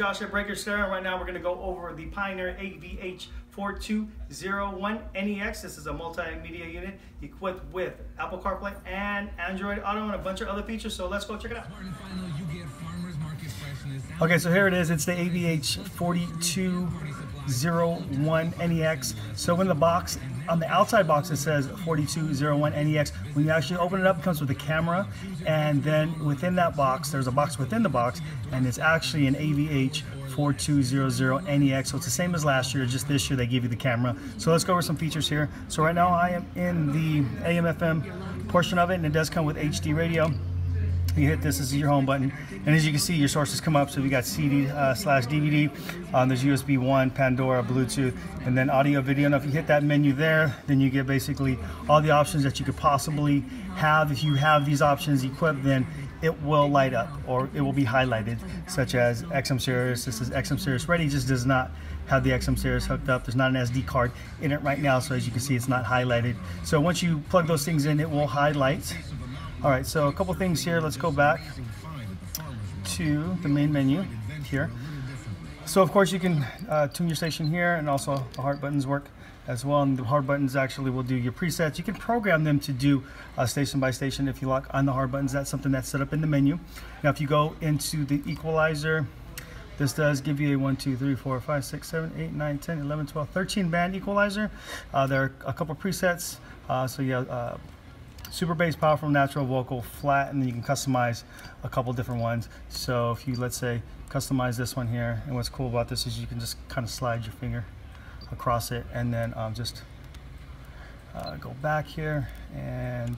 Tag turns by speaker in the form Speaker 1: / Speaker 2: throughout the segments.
Speaker 1: Josh at Breakers Stereo. Right now we're going to go over the Pioneer AVH 4201 NEX. This is a multimedia unit equipped with Apple CarPlay and Android Auto and a bunch of other features. So let's go check it out. Okay, so here it is. It's the AVH 4201 NEX. So in the box, on the outside box it says 4201 NEX. When you actually open it up, it comes with a camera, and then within that box, there's a box within the box, and it's actually an AVH 4200 NEX. So it's the same as last year, just this year they give you the camera. So let's go over some features here. So right now I am in the AM/FM portion of it, and it does come with HD radio you hit this, this is your home button. And as you can see your sources come up. So we got CD uh, slash DVD um, there's USB 1 Pandora Bluetooth and then audio video. Now if you hit that menu there then you get basically all the options that you could possibly have. If you have these options equipped then it will light up or it will be highlighted such as XM Sirius this is XM Sirius ready just does not have the XM Sirius hooked up. There's not an SD card in it right now so as you can see it's not highlighted. So once you plug those things in it will highlight all right, so a couple things here. Let's go back to the main menu here. So of course you can uh, tune your station here and also the heart buttons work as well. And the hard buttons actually will do your presets. You can program them to do uh, station by station if you lock on the hard buttons. That's something that's set up in the menu. Now if you go into the equalizer, this does give you a 1, 2, 3, 4, 5, 6, 7, 8, 9, 10, 11, 12, 13 band equalizer. Uh, there are a couple presets. Uh, so yeah, uh, super bass powerful natural vocal flat and then you can customize a couple different ones. So if you let's say customize this one here and what's cool about this is you can just kind of slide your finger across it and then um, just uh, go back here and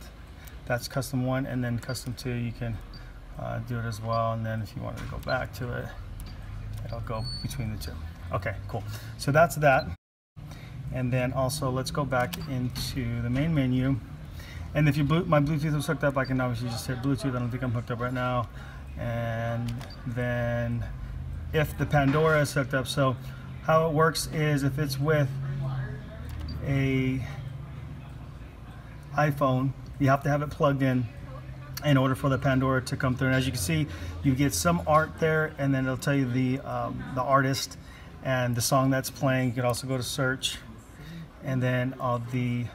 Speaker 1: that's custom one and then custom two you can uh, do it as well. And then if you wanted to go back to it it'll go between the two. Okay cool. So that's that. And then also let's go back into the main menu and if you my Bluetooth was hooked up, I can obviously just hit Bluetooth. I don't think I'm hooked up right now. And then if the Pandora is hooked up, so how it works is if it's with a iPhone, you have to have it plugged in in order for the Pandora to come through. And as you can see, you get some art there, and then it'll tell you the um, the artist and the song that's playing. You can also go to search, and then all the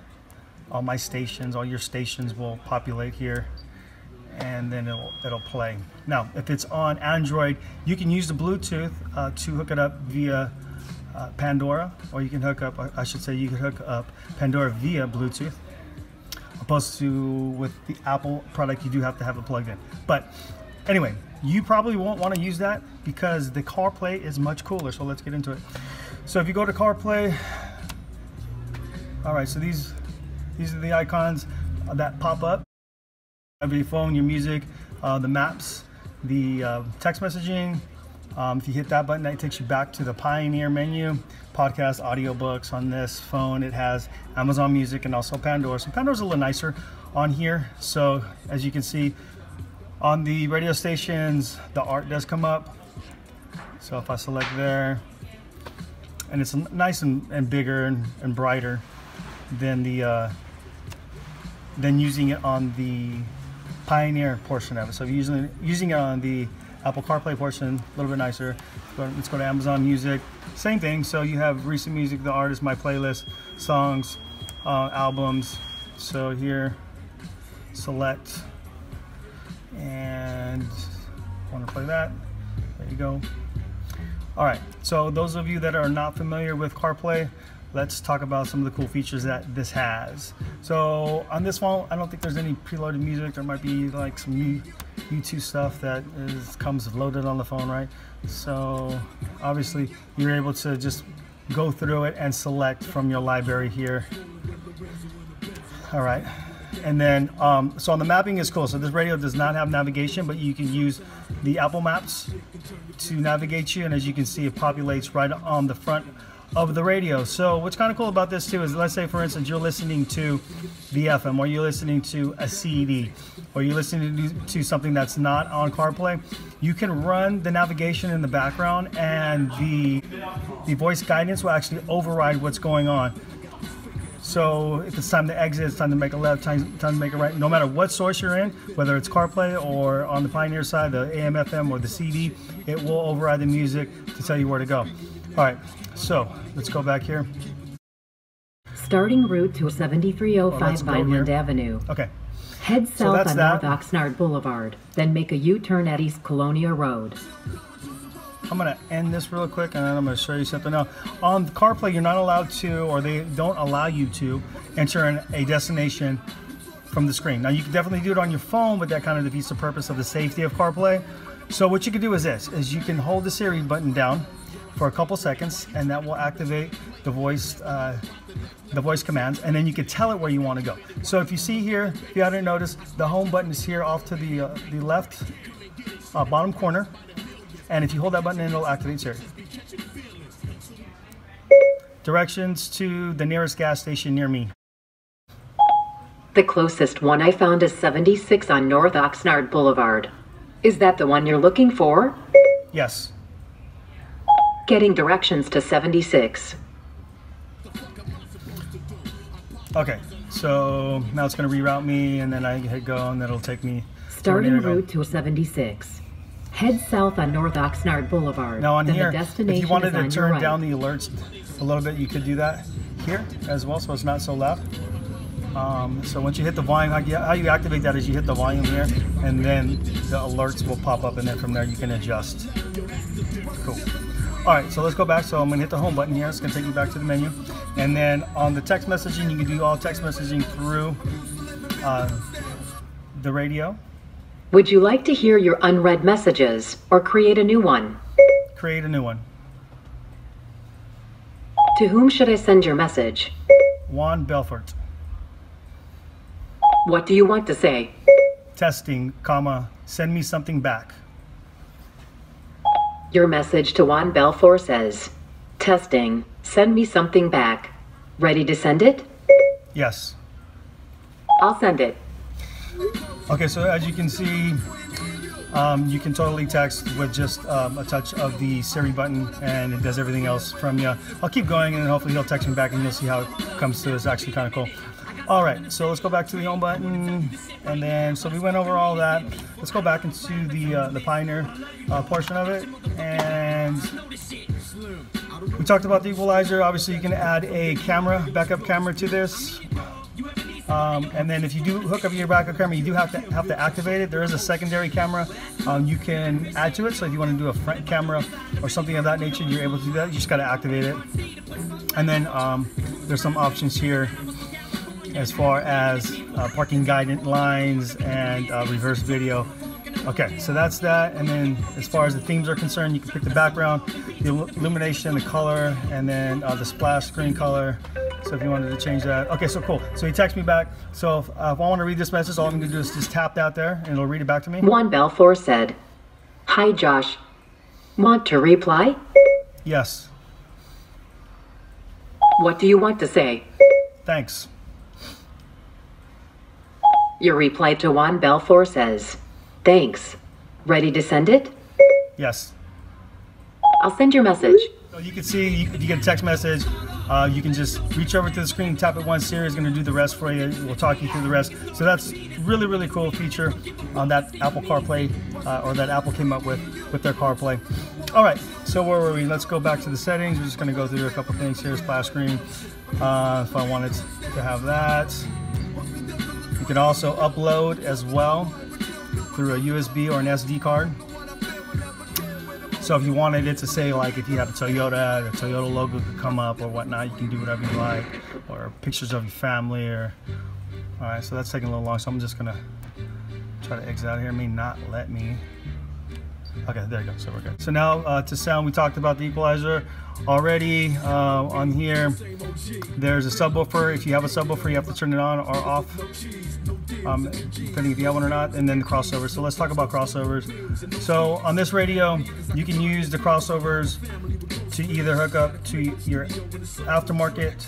Speaker 1: all my stations, all your stations will populate here and then it'll, it'll play. Now, if it's on Android, you can use the Bluetooth uh, to hook it up via uh, Pandora, or you can hook up, I should say, you can hook up Pandora via Bluetooth. Opposed to with the Apple product, you do have to have it plugged in. But anyway, you probably won't want to use that because the CarPlay is much cooler. So let's get into it. So if you go to CarPlay, all right, so these these are the icons that pop up. Every phone, your music, uh, the maps, the uh, text messaging. Um, if you hit that button, that takes you back to the Pioneer menu. Podcast, audiobooks on this phone. It has Amazon Music and also Pandora. So Pandora's a little nicer on here. So as you can see, on the radio stations, the art does come up. So if I select there, and it's nice and, and bigger and, and brighter than the uh, than using it on the Pioneer portion of it. So using using it on the Apple CarPlay portion, a little bit nicer. Let's go to Amazon Music. Same thing. So you have recent music, the artist, my playlist, songs, uh, albums. So here, select, and want to play that. There you go. All right. So those of you that are not familiar with CarPlay, let's talk about some of the cool features that this has. So on this phone, I don't think there's any preloaded music. There might be like some YouTube stuff that is, comes loaded on the phone, right? So obviously you're able to just go through it and select from your library here. All right. And then, um, so on the mapping is cool. So this radio does not have navigation, but you can use the Apple Maps to navigate you. And as you can see, it populates right on the front of the radio. So what's kind of cool about this too is let's say for instance you're listening to the FM or you're listening to a CD or you're listening to something that's not on CarPlay, you can run the navigation in the background and the the voice guidance will actually override what's going on. So if it's time to exit, it's time to make a left, time, time to make a right. No matter what source you're in, whether it's CarPlay or on the Pioneer side, the AM, FM, or the CD, it will override the music to tell you where to go. All right, so let's go back here.
Speaker 2: Starting route to 7305
Speaker 1: Well,
Speaker 2: Vineland. Avenue.
Speaker 1: Okay,
Speaker 2: Head south
Speaker 1: that's
Speaker 2: on
Speaker 1: that.
Speaker 2: North Oxnard Boulevard, then make a U-turn at East Colonia Road.
Speaker 1: I'm gonna end this real quick and then I'm gonna show you something else. On CarPlay, you're not allowed to, or they don't allow you to, enter in a destination from the screen. Now you can definitely do it on your phone, but that kind of defeats the purpose of the safety of CarPlay. So what you can do is this, is you can hold the Siri button down for a couple seconds and that will activate the voice uh, the voice commands and then you can tell it where you want to go. So if you see here, if you hadn't noticed, the home button is here off to the, uh, the left uh, bottom corner. And if you hold that button, it'll activate Siri. Directions to the nearest gas station near me.
Speaker 2: The closest one I found is 76 on North Oxnard Boulevard. Is that the one you're looking for?
Speaker 1: Yes.
Speaker 2: Getting directions to 76.
Speaker 1: Okay. So now it's going to reroute me, and then I hit go, and that'll take me. to where I
Speaker 2: Starting
Speaker 1: need to go.
Speaker 2: route to 76. Head south on North Oxnard Boulevard.
Speaker 1: Now on
Speaker 2: then
Speaker 1: here,
Speaker 2: the
Speaker 1: if you wanted to turn
Speaker 2: right.
Speaker 1: down the alerts a little bit, you could do that here as well, so it's not so loud. Um, so once you hit the volume, how you, how you activate that is you hit the volume here, and then the alerts will pop up, and then from there you can adjust. Cool. All right, so let's go back. So I'm gonna hit the home button here. It's gonna take me back to the menu, and then on the text messaging, you can do all text messaging through uh, the radio.
Speaker 2: Would you like to hear your unread messages or create a new one?
Speaker 1: Create a new one.
Speaker 2: To whom should I send your message?
Speaker 1: Juan Belfort.
Speaker 2: What do you want to say?
Speaker 1: Testing, comma. Send me something back.
Speaker 2: Your message to Juan Belfour says, Testing, send me something back. Ready to send it?
Speaker 1: Yes.
Speaker 2: I'll send it.
Speaker 1: Okay, so as you can see, um, you can totally text with just um, a touch of the Siri button and it does everything else from you. I'll keep going and hopefully he'll text me back and you'll see how it comes to. It's actually kind of cool. All right, so let's go back to the home button and then, so we went over all that. Let's go back into the, uh, the Pioneer uh, portion of it and we talked about the equalizer. Obviously you can add a camera, backup camera to this. Um, and then if you do hook up your backup camera, you do have to have to activate it. There is a secondary camera um, you can add to it. So if you want to do a front camera or something of that nature, you're able to do that. You just got to activate it. And then um, there's some options here as far as uh, parking lines and uh, reverse video. Okay, so that's that. And then as far as the themes are concerned, you can pick the background, the illumination, the color, and then uh, the splash screen color. So if you wanted to change that. Okay, so cool. So he texted me back. So if, uh, if I want to read this message, all I'm going to do is just tap that there and it'll read it back to me.
Speaker 2: Juan Belfour said, Hi Josh. Want to reply?
Speaker 1: Yes.
Speaker 2: What do you want to say?
Speaker 1: Thanks.
Speaker 2: Your reply to Juan Belfour says, Thanks. Ready to send it?
Speaker 1: Yes.
Speaker 2: I'll send your message.
Speaker 1: So you can see, you, you get a text message. Uh, you can just reach over to the screen, tap it once. Siri is going to do the rest for you. We'll talk you through the rest. So that's really, really cool feature on that Apple CarPlay, uh, or that Apple came up with with their CarPlay. All right, so where were we? Let's go back to the settings. We're just going to go through a couple things here. Splash screen. Uh, if I wanted to have that, can also upload as well through a USB or an SD card. So if you wanted it to say like if you have a Toyota, the Toyota logo could come up or whatnot, you can do whatever you like, or pictures of your family or. All right, so that's taking a little long, so I'm just gonna try to exit out here. It may not let me. Okay, there you go. So we're good. So now uh, to sound, we talked about the equalizer already. Uh, on here, there's a subwoofer. If you have a subwoofer, you have to turn it on or off, um, depending if you have one or not. And then the crossover. So let's talk about crossovers. So on this radio, you can use the crossovers to either hook up to your aftermarket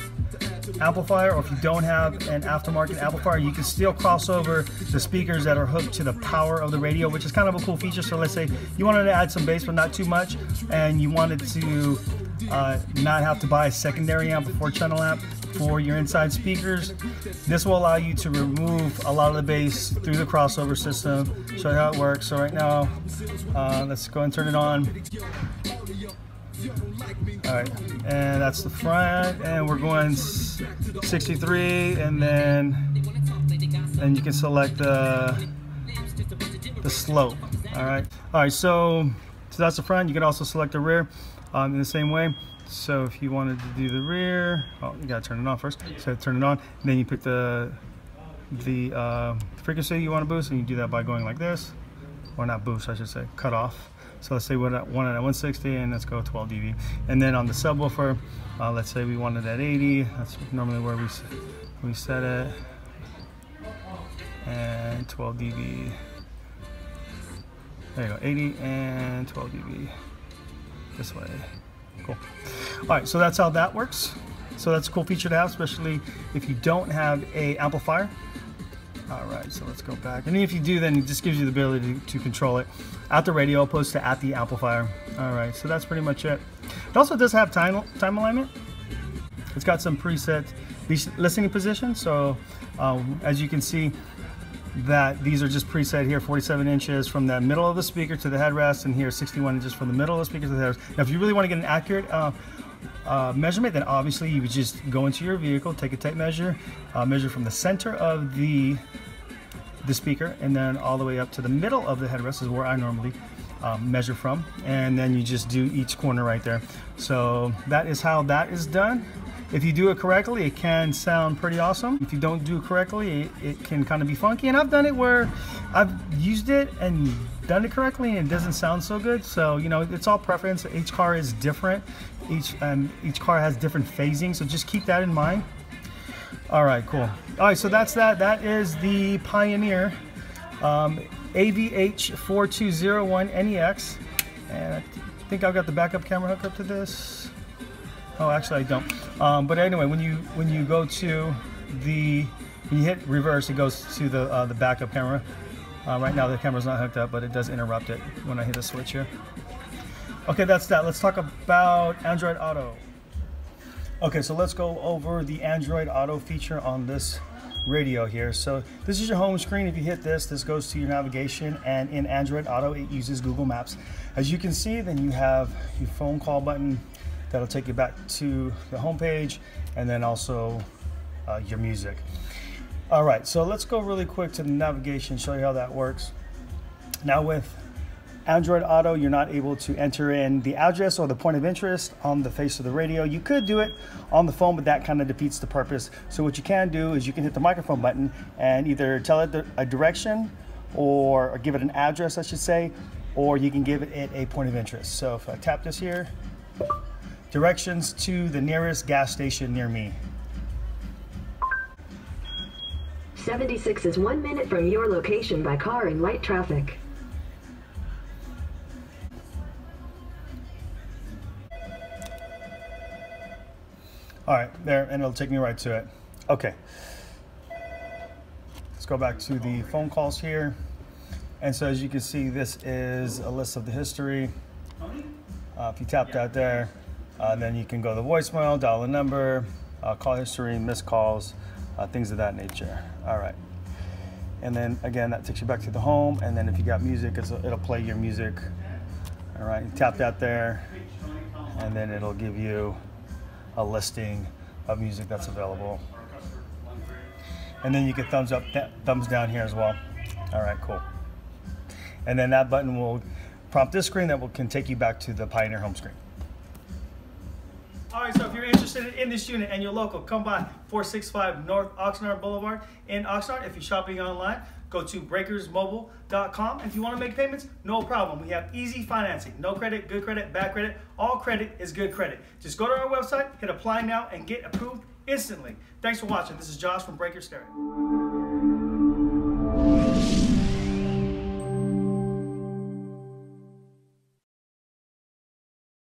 Speaker 1: amplifier or if you don't have an aftermarket amplifier you can still cross over the speakers that are hooked to the power of the radio which is kind of a cool feature so let's say you wanted to add some bass but not too much and you wanted to uh, not have to buy a secondary amp, four channel amp, for your inside speakers. This will allow you to remove a lot of the bass through the crossover system. Show you how it works. So right now, uh, let's go and turn it on. All right, and that's the front, and we're going 63, and then then you can select the the slope. All right, all right. So so that's the front. You can also select the rear um, in the same way. So if you wanted to do the rear, oh, you gotta turn it on first. So turn it on, and then you pick the the uh, frequency you want to boost, and you do that by going like this, or not boost, I should say, cut off. So let's say we're at one at 160 and let's go 12 dB. And then on the subwoofer, uh, let's say we want it at 80. That's normally where we, we set it. And 12 dB. There you go, 80 and 12 dB. This way. Cool. All right, so that's how that works. So that's a cool feature to have, especially if you don't have a amplifier. All right, so let's go back. And if you do, then it just gives you the ability to, to control it at the radio opposed to at the amplifier. All right, so that's pretty much it. It also does have time, time alignment. It's got some preset listening position. So um, as you can see, that these are just preset here 47 inches from the middle of the speaker to the headrest and here 61 inches from the middle of the speaker to the headrest. Now if you really want to get an accurate uh, uh, measurement then obviously you would just go into your vehicle take a tape measure uh, measure from the center of the the speaker and then all the way up to the middle of the headrest is where I normally um, measure from and then you just do each corner right there. So that is how that is done. If you do it correctly it can sound pretty awesome. If you don't do it correctly it, it can kind of be funky and I've done it where I've used it and done it correctly and it doesn't sound so good. So you know it's all preference. Each car is different each and each car has different phasing so just keep that in mind all right, cool. All right, so that's that. That is the Pioneer um, AVH 4201 NEX. And I think I've got the backup camera hooked up to this. Oh, actually I don't. Um, but anyway, when you when you go to the you hit reverse, it goes to the uh, the backup camera. Uh, right now the camera's not hooked up, but it does interrupt it when I hit the switch here. Okay, that's that. Let's talk about Android Auto. Okay, so let's go over the Android Auto feature on this radio here. So this is your home screen. If you hit this, this goes to your navigation and in Android Auto, it uses Google Maps. As you can see, then you have your phone call button that'll take you back to the home page and then also uh, your music. All right, so let's go really quick to the navigation, show you how that works. Now with Android Auto, you're not able to enter in the address or the point of interest on the face of the radio. You could do it on the phone, but that kind of defeats the purpose. So what you can do is you can hit the microphone button and either tell it a direction or, give it an address, I should say, or you can give it a point of interest. So if I tap this here, directions to the nearest gas station near me.
Speaker 3: 76 is one minute from your location by car in light traffic.
Speaker 1: All right, there, and it'll take me right to it. Okay. Let's go back to the phone calls here. And so as you can see, this is a list of the history. Uh, if you tap that there, uh, then you can go to the voicemail, dial a number, uh, call history, missed calls, uh, things of that nature. All right. And then again, that takes you back to the home. And then if you got music, it'll play your music. All right, you tap that there, and then it'll give you a listing of music that's available. And then you can thumbs up, th thumbs down here as well. All right, cool. And then that button will prompt this screen that will, can take you back to the Pioneer home screen. All right, so if you're interested in this unit and you're local, come by 465 North Oxnard Boulevard in Oxnard. If you're shopping online, go to breakersmobile.com. If you want to make payments, no problem. We have easy financing. No credit, good credit, bad credit. All credit is good credit. Just go to our website, hit apply now, and get approved instantly. Thanks for watching. This is Josh from Breakers Stereo.